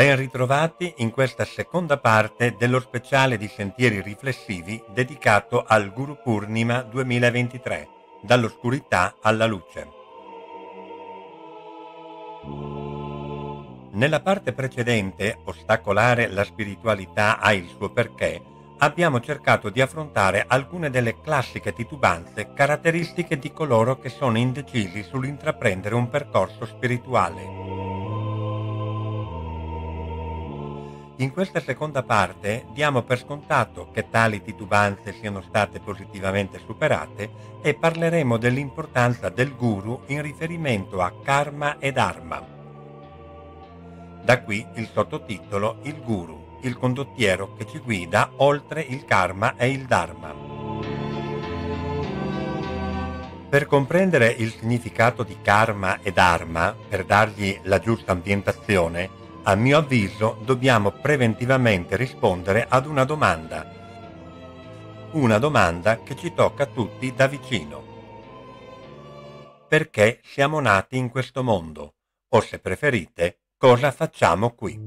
Ben ritrovati in questa seconda parte dello speciale di Sentieri Riflessivi dedicato al Guru Purnima 2023, dall'oscurità alla luce. Nella parte precedente, Ostacolare la spiritualità ha il suo perché, abbiamo cercato di affrontare alcune delle classiche titubanze caratteristiche di coloro che sono indecisi sull'intraprendere un percorso spirituale. In questa seconda parte diamo per scontato che tali titubanze siano state positivamente superate e parleremo dell'importanza del guru in riferimento a karma e dharma. Da qui il sottotitolo Il guru, il condottiero che ci guida oltre il karma e il dharma. Per comprendere il significato di karma e dharma, per dargli la giusta ambientazione, a mio avviso dobbiamo preventivamente rispondere ad una domanda. Una domanda che ci tocca tutti da vicino. Perché siamo nati in questo mondo? O se preferite, cosa facciamo qui?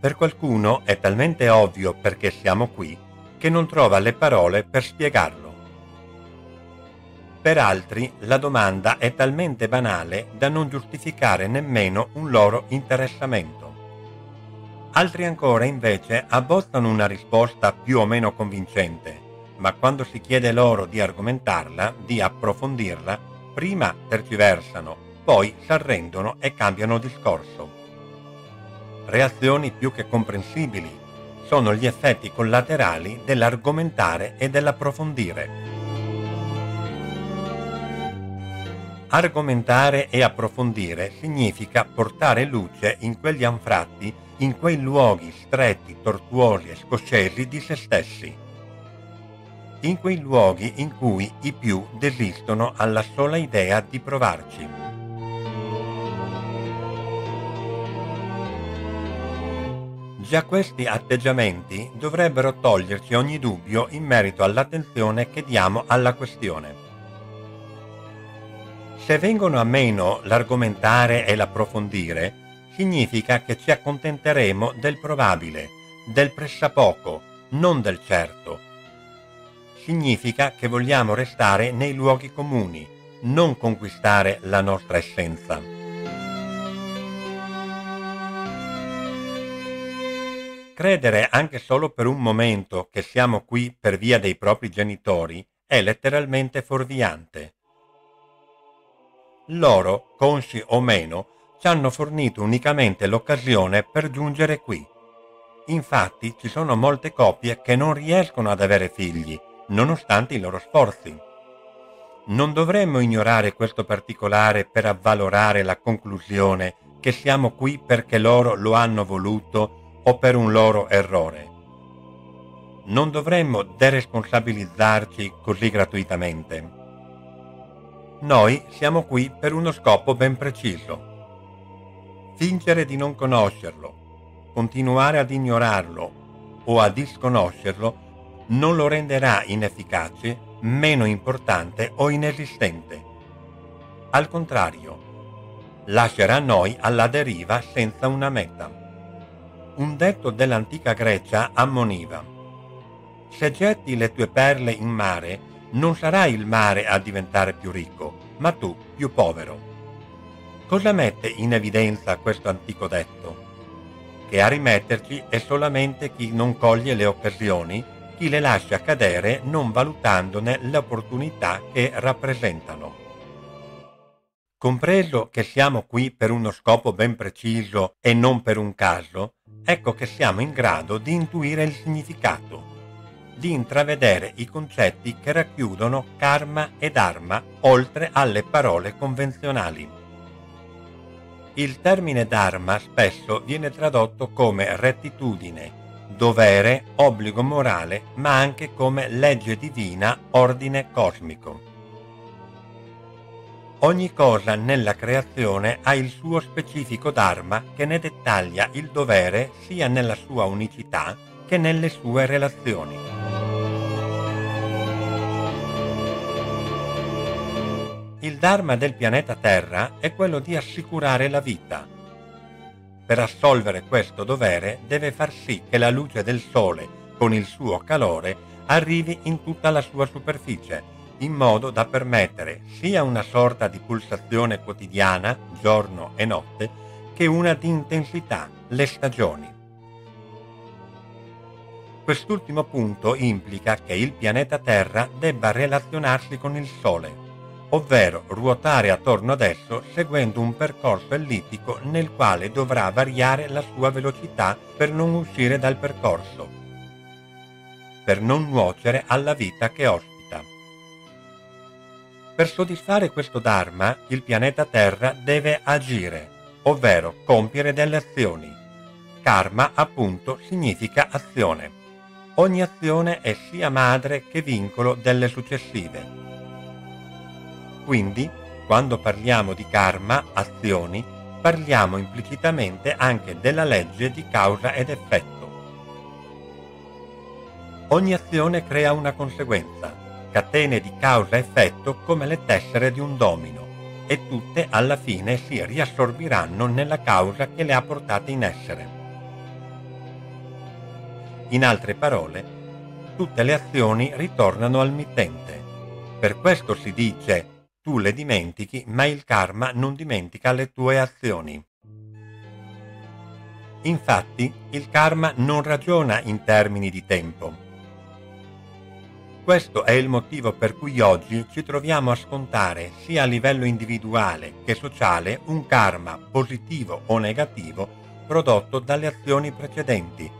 Per qualcuno è talmente ovvio perché siamo qui che non trova le parole per spiegarlo. Per altri la domanda è talmente banale da non giustificare nemmeno un loro interessamento. Altri ancora invece abbozzano una risposta più o meno convincente, ma quando si chiede loro di argomentarla, di approfondirla, prima tergiversano, poi s'arrendono e cambiano discorso. Reazioni più che comprensibili sono gli effetti collaterali dell'argomentare e dell'approfondire. Argomentare e approfondire significa portare luce in quegli anfratti, in quei luoghi stretti, tortuosi e scoscesi di se stessi. In quei luoghi in cui i più desistono alla sola idea di provarci. Già questi atteggiamenti dovrebbero toglierci ogni dubbio in merito all'attenzione che diamo alla questione. Se vengono a meno l'argomentare e l'approfondire, significa che ci accontenteremo del probabile, del pressapoco, non del certo. Significa che vogliamo restare nei luoghi comuni, non conquistare la nostra essenza. Credere anche solo per un momento che siamo qui per via dei propri genitori è letteralmente fuorviante loro, consci o meno, ci hanno fornito unicamente l'occasione per giungere qui. Infatti ci sono molte coppie che non riescono ad avere figli, nonostante i loro sforzi. Non dovremmo ignorare questo particolare per avvalorare la conclusione che siamo qui perché loro lo hanno voluto o per un loro errore. Non dovremmo deresponsabilizzarci così gratuitamente. Noi siamo qui per uno scopo ben preciso. Fingere di non conoscerlo, continuare ad ignorarlo o a disconoscerlo non lo renderà inefficace, meno importante o inesistente. Al contrario, lascerà noi alla deriva senza una meta. Un detto dell'antica Grecia ammoniva. Se getti le tue perle in mare, non sarà il mare a diventare più ricco, ma tu più povero. Cosa mette in evidenza questo antico detto? Che a rimetterci è solamente chi non coglie le occasioni, chi le lascia cadere non valutandone le opportunità che rappresentano. Compreso che siamo qui per uno scopo ben preciso e non per un caso, ecco che siamo in grado di intuire il significato di intravedere i concetti che racchiudono karma e dharma oltre alle parole convenzionali. Il termine dharma spesso viene tradotto come rettitudine, dovere, obbligo morale, ma anche come legge divina, ordine cosmico. Ogni cosa nella creazione ha il suo specifico dharma che ne dettaglia il dovere sia nella sua unicità che nelle sue relazioni. Il Dharma del pianeta Terra è quello di assicurare la vita. Per assolvere questo dovere deve far sì che la luce del Sole, con il suo calore, arrivi in tutta la sua superficie, in modo da permettere sia una sorta di pulsazione quotidiana, giorno e notte, che una di intensità, le stagioni. Quest'ultimo punto implica che il pianeta Terra debba relazionarsi con il Sole, ovvero ruotare attorno ad esso seguendo un percorso ellittico nel quale dovrà variare la sua velocità per non uscire dal percorso, per non nuocere alla vita che ospita. Per soddisfare questo Dharma, il pianeta Terra deve agire, ovvero compiere delle azioni. Karma, appunto, significa azione. Ogni azione è sia madre che vincolo delle successive. Quindi, quando parliamo di karma, azioni, parliamo implicitamente anche della legge di causa ed effetto. Ogni azione crea una conseguenza, catene di causa-effetto come le tessere di un domino, e tutte alla fine si riassorbiranno nella causa che le ha portate in essere. In altre parole, tutte le azioni ritornano al mittente. Per questo si dice tu le dimentichi, ma il karma non dimentica le tue azioni. Infatti, il karma non ragiona in termini di tempo. Questo è il motivo per cui oggi ci troviamo a scontare sia a livello individuale che sociale un karma positivo o negativo prodotto dalle azioni precedenti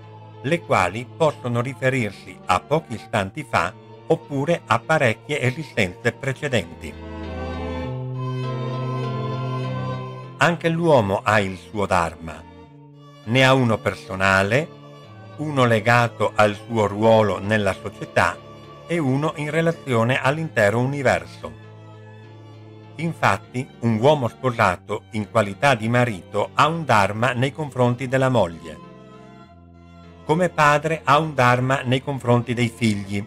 le quali possono riferirsi a pochi istanti fa oppure a parecchie esistenze precedenti. Anche l'uomo ha il suo Dharma. Ne ha uno personale, uno legato al suo ruolo nella società e uno in relazione all'intero universo. Infatti, un uomo sposato in qualità di marito ha un Dharma nei confronti della moglie come padre ha un Dharma nei confronti dei figli.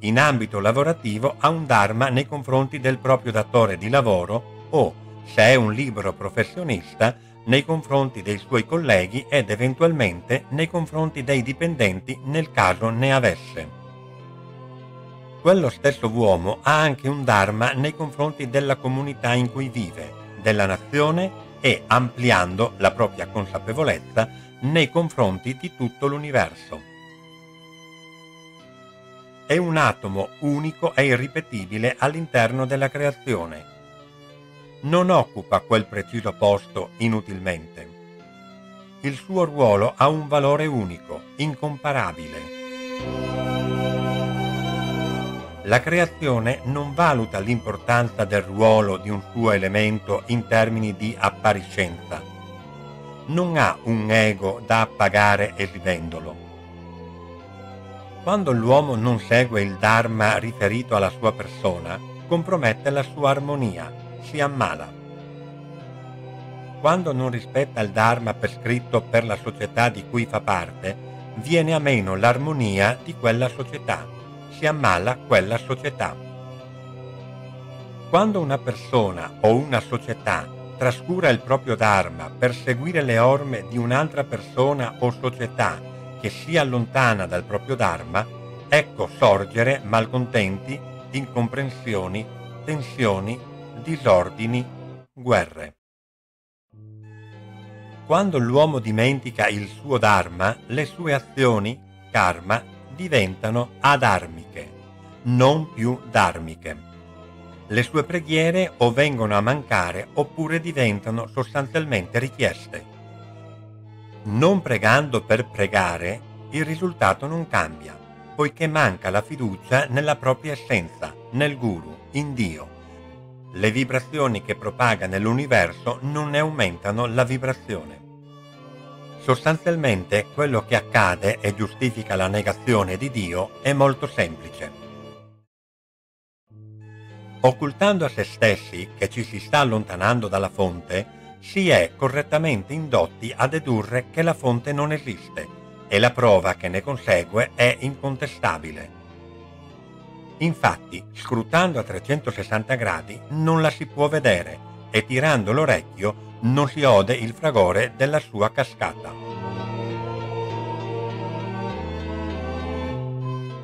In ambito lavorativo ha un Dharma nei confronti del proprio datore di lavoro o, se è un libero professionista, nei confronti dei suoi colleghi ed eventualmente nei confronti dei dipendenti nel caso ne avesse. Quello stesso uomo ha anche un Dharma nei confronti della comunità in cui vive, della nazione e, ampliando la propria consapevolezza, nei confronti di tutto l'universo. È un atomo unico e irripetibile all'interno della creazione. Non occupa quel preciso posto inutilmente. Il suo ruolo ha un valore unico, incomparabile. La creazione non valuta l'importanza del ruolo di un suo elemento in termini di appariscenza non ha un ego da appagare esibendolo. Quando l'uomo non segue il Dharma riferito alla sua persona, compromette la sua armonia, si ammala. Quando non rispetta il Dharma prescritto per la società di cui fa parte, viene a meno l'armonia di quella società, si ammala quella società. Quando una persona o una società trascura il proprio Dharma per seguire le orme di un'altra persona o società che si allontana dal proprio Dharma, ecco sorgere malcontenti, incomprensioni, tensioni, disordini, guerre. Quando l'uomo dimentica il suo Dharma, le sue azioni, karma, diventano adarmiche, non più dharmiche le sue preghiere o vengono a mancare oppure diventano sostanzialmente richieste. Non pregando per pregare, il risultato non cambia, poiché manca la fiducia nella propria essenza, nel guru, in Dio. Le vibrazioni che propaga nell'universo non ne aumentano la vibrazione. Sostanzialmente quello che accade e giustifica la negazione di Dio è molto semplice Occultando a se stessi che ci si sta allontanando dalla fonte, si è correttamente indotti a dedurre che la fonte non esiste e la prova che ne consegue è incontestabile. Infatti, scrutando a 360 gradi non la si può vedere e tirando l'orecchio non si ode il fragore della sua cascata.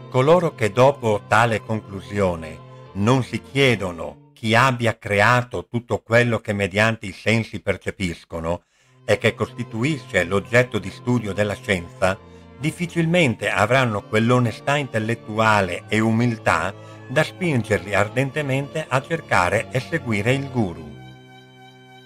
Coloro che dopo tale conclusione non si chiedono chi abbia creato tutto quello che mediante i sensi percepiscono e che costituisce l'oggetto di studio della scienza, difficilmente avranno quell'onestà intellettuale e umiltà da spingerli ardentemente a cercare e seguire il guru.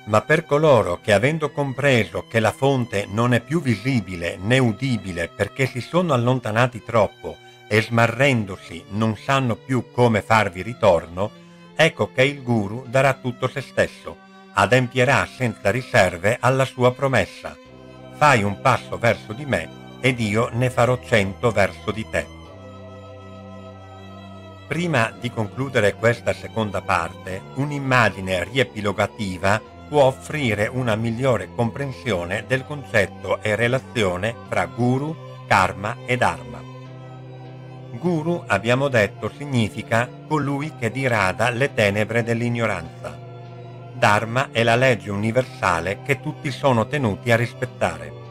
Ma per coloro che avendo compreso che la fonte non è più visibile né udibile perché si sono allontanati troppo e smarrendosi non sanno più come farvi ritorno, ecco che il guru darà tutto se stesso, adempierà senza riserve alla sua promessa. Fai un passo verso di me ed io ne farò cento verso di te. Prima di concludere questa seconda parte, un'immagine riepilogativa può offrire una migliore comprensione del concetto e relazione tra guru, karma e dharma. Guru, abbiamo detto, significa colui che dirada le tenebre dell'ignoranza. Dharma è la legge universale che tutti sono tenuti a rispettare.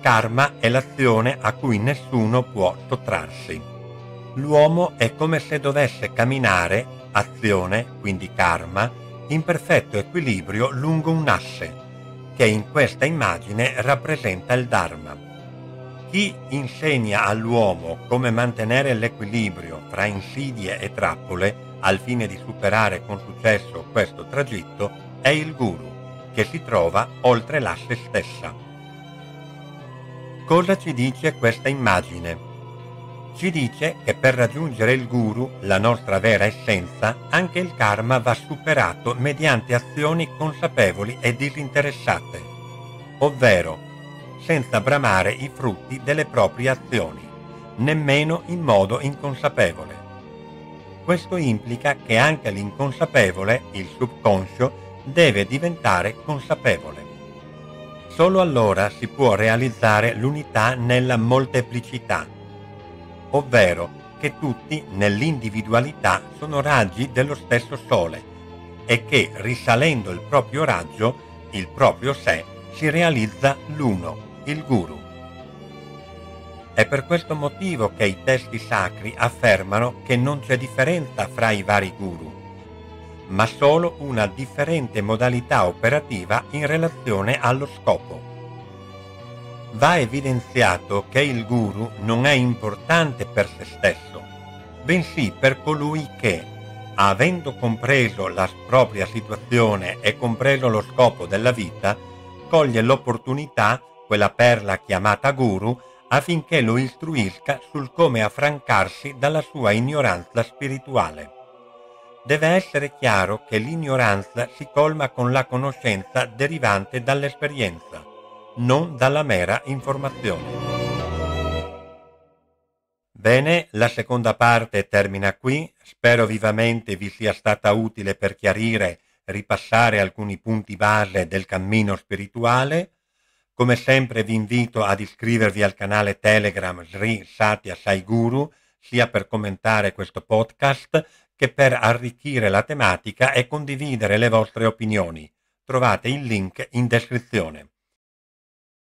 Karma è l'azione a cui nessuno può sottrarsi. L'uomo è come se dovesse camminare, azione, quindi karma, in perfetto equilibrio lungo un asse, che in questa immagine rappresenta il Dharma. Chi insegna all'uomo come mantenere l'equilibrio fra insidie e trappole al fine di superare con successo questo tragitto è il guru, che si trova oltre l'asse stessa. Cosa ci dice questa immagine? Ci dice che per raggiungere il guru, la nostra vera essenza, anche il karma va superato mediante azioni consapevoli e disinteressate, ovvero senza bramare i frutti delle proprie azioni, nemmeno in modo inconsapevole. Questo implica che anche l'inconsapevole, il subconscio, deve diventare consapevole. Solo allora si può realizzare l'unità nella molteplicità ovvero che tutti nell'individualità sono raggi dello stesso Sole e che risalendo il proprio raggio, il proprio sé, si realizza l'uno, il Guru. È per questo motivo che i testi sacri affermano che non c'è differenza fra i vari guru, ma solo una differente modalità operativa in relazione allo scopo. Va evidenziato che il guru non è importante per se stesso, bensì per colui che, avendo compreso la propria situazione e compreso lo scopo della vita, coglie l'opportunità, quella perla chiamata guru, affinché lo istruisca sul come affrancarsi dalla sua ignoranza spirituale. Deve essere chiaro che l'ignoranza si colma con la conoscenza derivante dall'esperienza non dalla mera informazione. Bene, la seconda parte termina qui, spero vivamente vi sia stata utile per chiarire, ripassare alcuni punti base del cammino spirituale. Come sempre vi invito ad iscrivervi al canale Telegram Sri Satya Sai Guru, sia per commentare questo podcast che per arricchire la tematica e condividere le vostre opinioni. Trovate il link in descrizione.